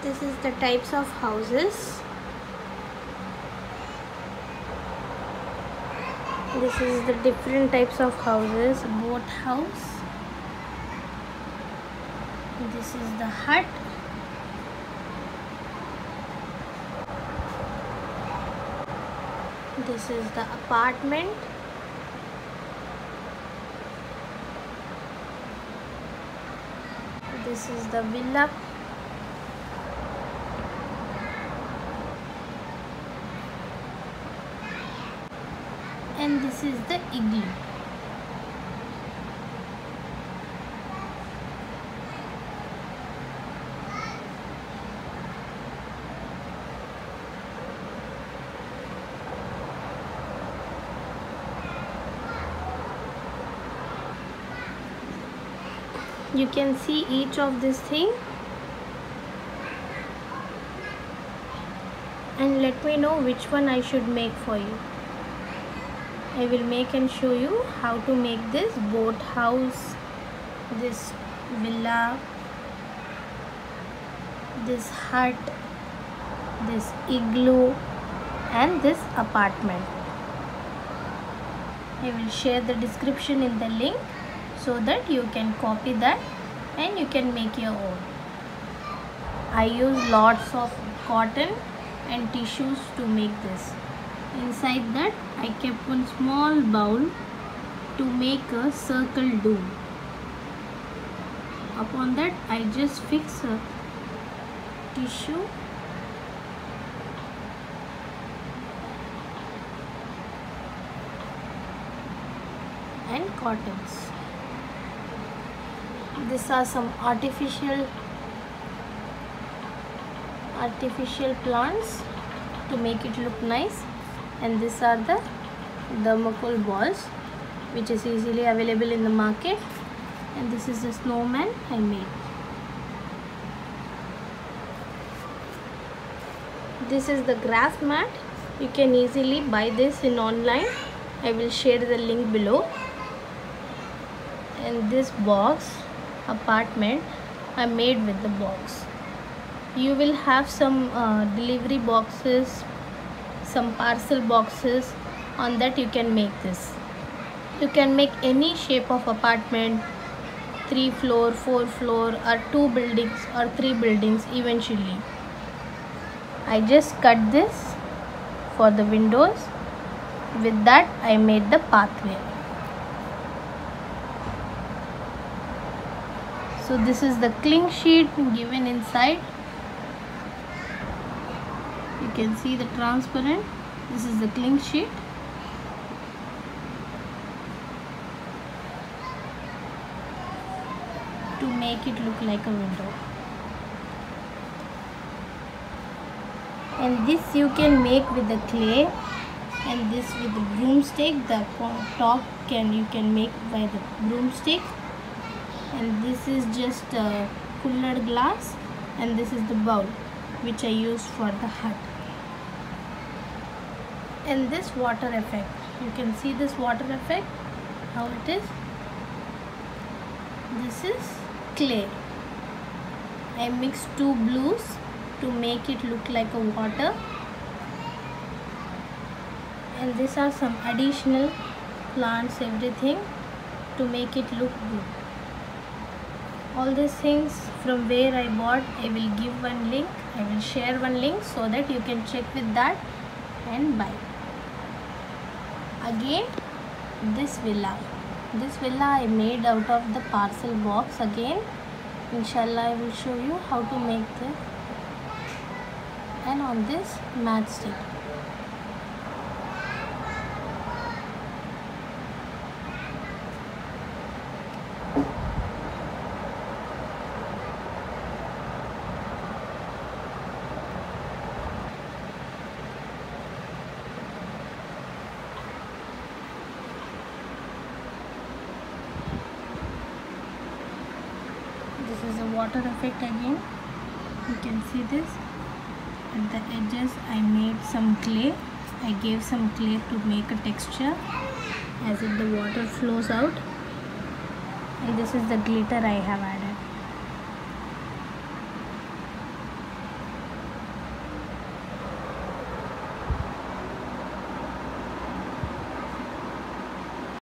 this is the types of houses. This is the different types of houses. Boat house. This is the hut. This is the apartment. This is the villa and this is the igloo. You can see each of this thing. And let me know which one I should make for you I will make and show you how to make this boat house this villa this hut this igloo and this apartment I will share the description in the link so that you can copy that and you can make your own. I use lots of cotton and tissues to make this. Inside that I kept one small bowl to make a circle dome. Upon that I just fix a tissue. And cottons. These are some artificial artificial plants to make it look nice and these are the thermocol balls which is easily available in the market. And this is the snowman I made. This is the grass mat. You can easily buy this in online. I will share the link below. And this box apartment I made with the box. You will have some uh, delivery boxes some parcel boxes on that you can make this. You can make any shape of apartment three floor four floor or two buildings or three buildings eventually. I just cut this for the windows. With that I made the pathway. So this is the cling sheet given inside you can see the transparent. This is the cling sheet. To make it look like a window. And this you can make with the clay. And this with the broomstick. The top can you can make by the broomstick. And this is just a cooler glass. And this is the bowl which I use for the hut and this water effect. You can see this water effect how it is. This is clay. I mix two blues to make it look like a water. And these are some additional plants everything to make it look good. All these things from where I bought I will give one link. I will share one link so that you can check with that and buy again this villa. This villa I made out of the parcel box. Again inshallah I will show you how to make this. And on this matchstick this is a water effect again. You can see this. At the edges I made some clay. I gave some clay to make a texture as if the water flows out. And this is the glitter I have added